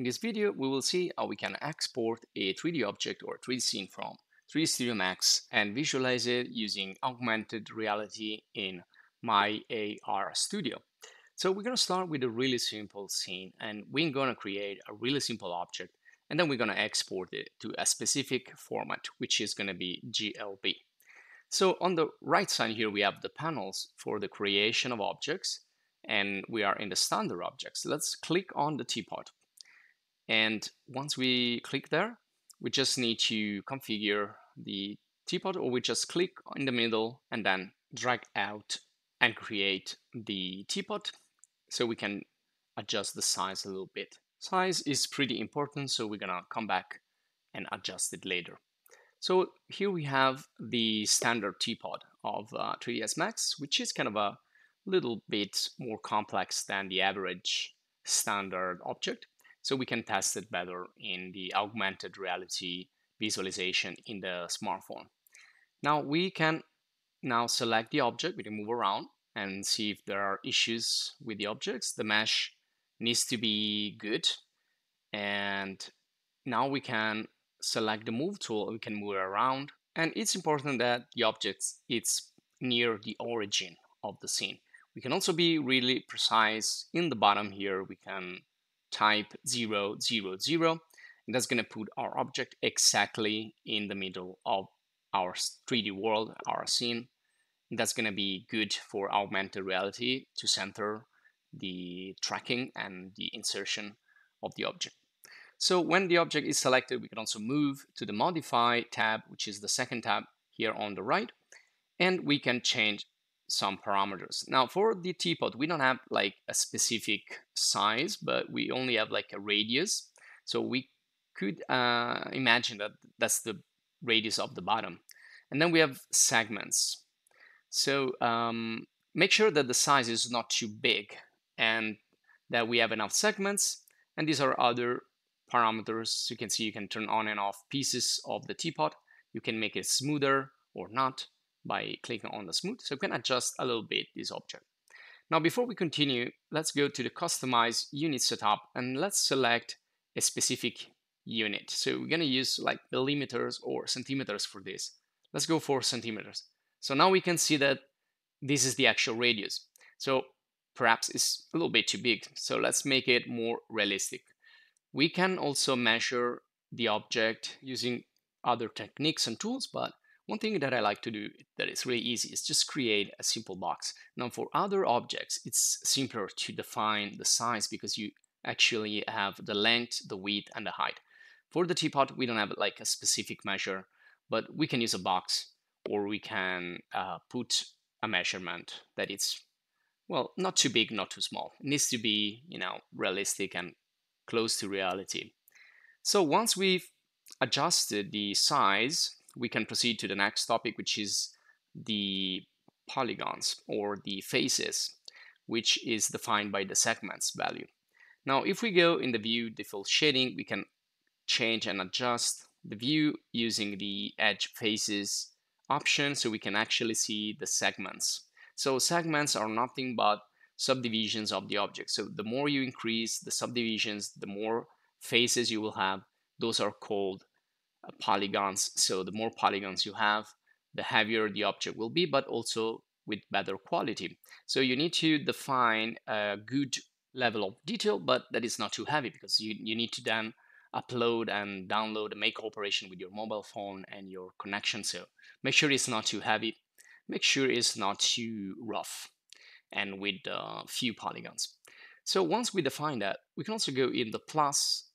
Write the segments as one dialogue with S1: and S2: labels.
S1: In this video, we will see how we can export a 3D object or 3D scene from 3D Studio Max and visualize it using augmented reality in My AR Studio. So we're going to start with a really simple scene and we're going to create a really simple object and then we're going to export it to a specific format, which is going to be GLB. So on the right side here, we have the panels for the creation of objects and we are in the standard objects. Let's click on the teapot. And once we click there, we just need to configure the teapot or we just click in the middle and then drag out and create the teapot so we can adjust the size a little bit. Size is pretty important, so we're gonna come back and adjust it later. So here we have the standard teapot of uh, 3ds Max, which is kind of a little bit more complex than the average standard object. So we can test it better in the augmented reality visualization in the smartphone. Now we can now select the object, we can move around and see if there are issues with the objects. The mesh needs to be good. And now we can select the move tool, we can move around. And it's important that the object is near the origin of the scene. We can also be really precise. In the bottom here, we can type 0, 0, 0. And that's going to put our object exactly in the middle of our 3D world, our scene. And that's going to be good for augmented reality to center the tracking and the insertion of the object. So when the object is selected, we can also move to the Modify tab, which is the second tab here on the right, and we can change some parameters. Now for the teapot, we don't have like a specific size, but we only have like a radius. So we could uh, imagine that that's the radius of the bottom. And then we have segments. So um, make sure that the size is not too big and that we have enough segments. And these are other parameters. You can see you can turn on and off pieces of the teapot. You can make it smoother or not by clicking on the smooth. So we can adjust a little bit this object. Now, before we continue, let's go to the customize unit setup and let's select a specific unit. So we're gonna use like millimeters or centimeters for this. Let's go for centimeters. So now we can see that this is the actual radius. So perhaps it's a little bit too big. So let's make it more realistic. We can also measure the object using other techniques and tools, but one thing that I like to do that is really easy is just create a simple box. Now for other objects, it's simpler to define the size because you actually have the length, the width, and the height. For the teapot, we don't have like a specific measure, but we can use a box or we can uh, put a measurement that it's well, not too big, not too small. It needs to be, you know, realistic and close to reality. So once we've adjusted the size, we can proceed to the next topic, which is the polygons or the faces, which is defined by the segments value. Now, if we go in the view default shading, we can change and adjust the view using the edge faces option so we can actually see the segments. So segments are nothing but subdivisions of the object. So the more you increase the subdivisions, the more faces you will have. Those are called polygons. So the more polygons you have, the heavier the object will be, but also with better quality. So you need to define a good level of detail, but that is not too heavy because you, you need to then upload and download and make operation with your mobile phone and your connection. So make sure it's not too heavy make sure it's not too rough and with a uh, few polygons. So once we define that, we can also go in the plus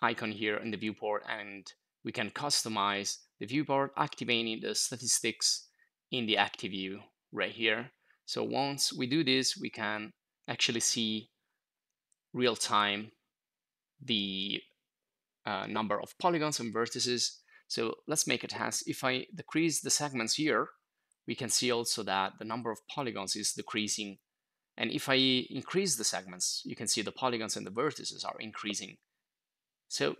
S1: icon here in the viewport and we can customize the viewport, activating the statistics in the active view right here. So once we do this, we can actually see real time the uh, number of polygons and vertices. So let's make a test. If I decrease the segments here, we can see also that the number of polygons is decreasing. And if I increase the segments, you can see the polygons and the vertices are increasing. So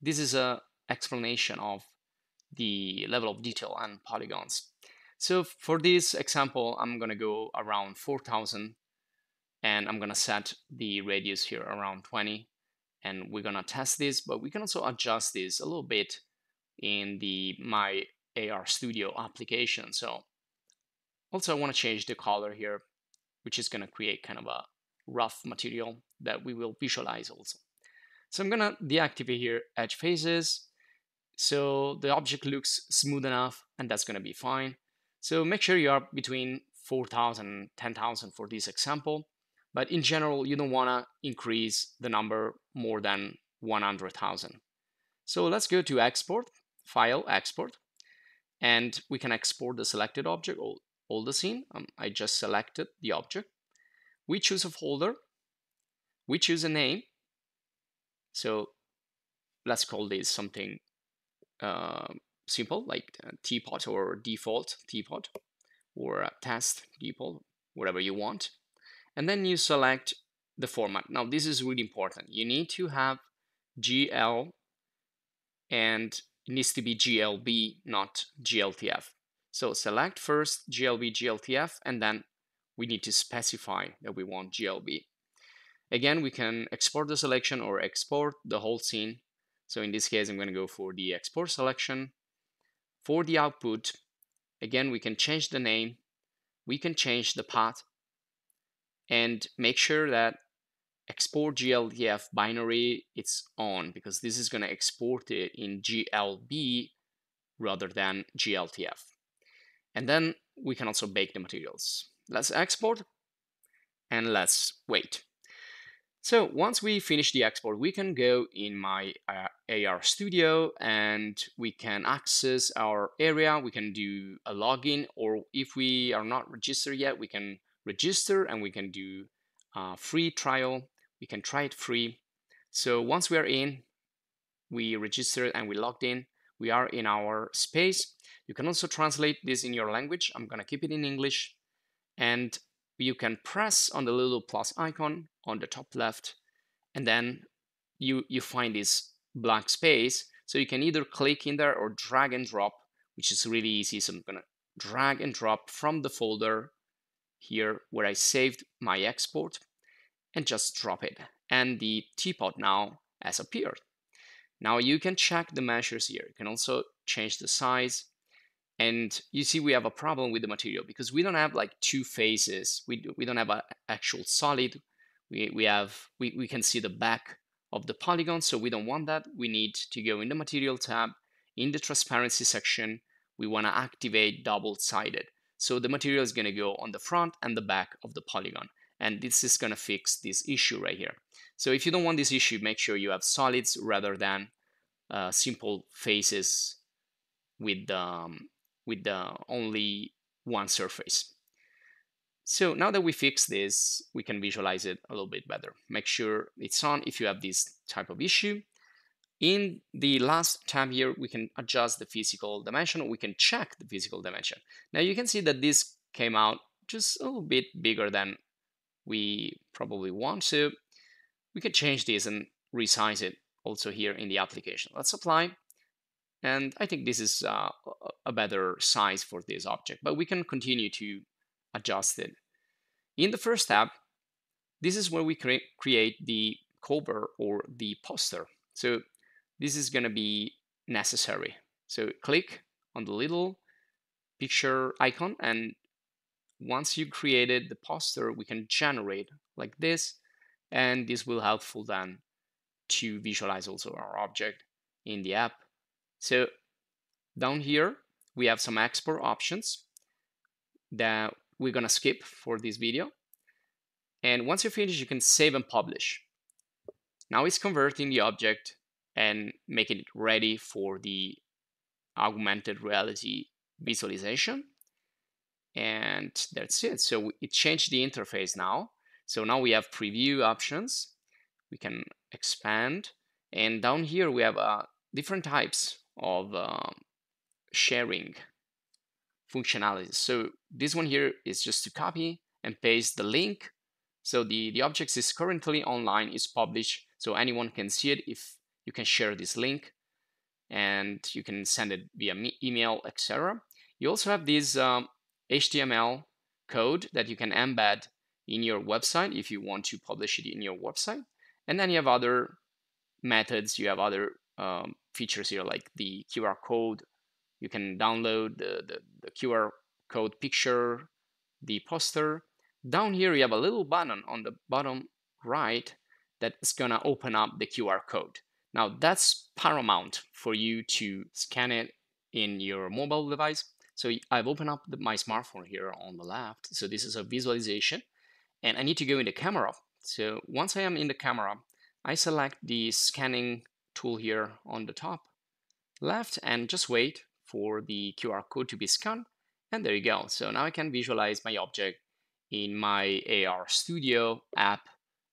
S1: this is a explanation of the level of detail and polygons. So for this example, I'm going to go around 4,000 and I'm going to set the radius here around 20 and we're gonna test this, but we can also adjust this a little bit in the My AR Studio application. So also I wanna change the color here, which is gonna create kind of a rough material that we will visualize also. So I'm gonna deactivate here edge faces. So the object looks smooth enough and that's gonna be fine. So make sure you are between 4,000 and 10,000 for this example. But in general, you don't wanna increase the number more than 100,000. So let's go to export, file, export, and we can export the selected object, all, all the scene. Um, I just selected the object. We choose a folder, we choose a name, so let's call this something uh, simple like teapot or default teapot or test default, whatever you want. And then you select the format. Now this is really important. You need to have GL and it needs to be GLB, not GLTF. So select first GLB, GLTF, and then we need to specify that we want GLB. Again, we can export the selection or export the whole scene. So in this case, I'm going to go for the export selection. For the output, again, we can change the name. We can change the path and make sure that export GLTF binary it's on because this is going to export it in GLB rather than GLTF. And then we can also bake the materials. Let's export and let's wait. So once we finish the export, we can go in my uh, AR Studio and we can access our area. We can do a login, or if we are not registered yet, we can register and we can do a free trial. We can try it free. So once we are in, we registered and we logged in. We are in our space. You can also translate this in your language. I'm gonna keep it in English. And you can press on the little plus icon on the top left, and then you, you find this blank space. So you can either click in there or drag and drop, which is really easy. So I'm gonna drag and drop from the folder here where I saved my export and just drop it. And the teapot now has appeared. Now you can check the measures here. You can also change the size and you see we have a problem with the material because we don't have like two faces. We, we don't have an actual solid. We, we have we, we can see the back of the polygon so we don't want that. We need to go in the material tab in the transparency section. We want to activate double-sided. So the material is going to go on the front and the back of the polygon and this is going to fix this issue right here. So if you don't want this issue make sure you have solids rather than uh, simple faces with um, with only one surface. So now that we fix this, we can visualize it a little bit better. Make sure it's on if you have this type of issue. In the last tab here, we can adjust the physical dimension. We can check the physical dimension. Now you can see that this came out just a little bit bigger than we probably want. to. we can change this and resize it also here in the application. Let's apply. And I think this is uh, a better size for this object, but we can continue to adjust it. In the first tab, this is where we cre create the cover or the poster. So this is going to be necessary. So click on the little picture icon and once you created the poster, we can generate like this and this will helpful then to visualize also our object in the app so down here, we have some export options that we're gonna skip for this video. And once you finish, you can save and publish. Now it's converting the object and making it ready for the augmented reality visualization. And that's it. So it changed the interface now. So now we have preview options. We can expand. And down here we have uh, different types of um, sharing functionalities. So this one here is just to copy and paste the link. So the, the objects is currently online, is published, so anyone can see it if you can share this link and you can send it via email, etc. You also have this um, HTML code that you can embed in your website if you want to publish it in your website. And then you have other methods, you have other um, features here like the QR code. You can download the, the, the QR code picture, the poster. Down here, you have a little button on the bottom right that is gonna open up the QR code. Now that's paramount for you to scan it in your mobile device. So I've opened up the, my smartphone here on the left. So this is a visualization and I need to go in the camera. So once I am in the camera, I select the scanning tool here on the top left and just wait for the QR code to be scanned. And there you go. So now I can visualize my object in my AR Studio app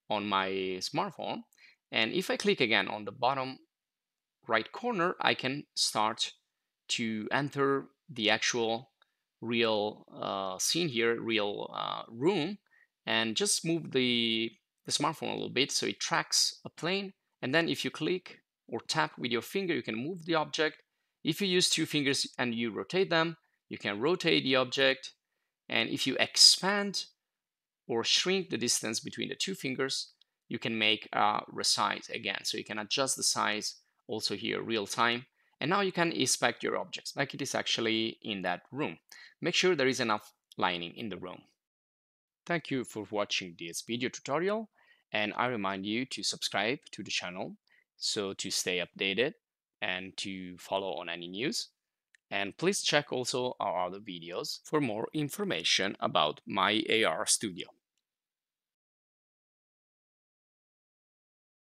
S1: on my smartphone. And if I click again on the bottom right corner, I can start to enter the actual real uh, scene here, real uh, room, and just move the, the smartphone a little bit so it tracks a plane. And then if you click or tap with your finger, you can move the object. If you use two fingers and you rotate them, you can rotate the object. And if you expand or shrink the distance between the two fingers, you can make a resize again. So you can adjust the size also here real time. And now you can inspect your objects like it is actually in that room. Make sure there is enough lining in the room. Thank you for watching this video tutorial and I remind you to subscribe to the channel so to stay updated and to follow on any news. And please check also our other videos for more information about my AR Studio.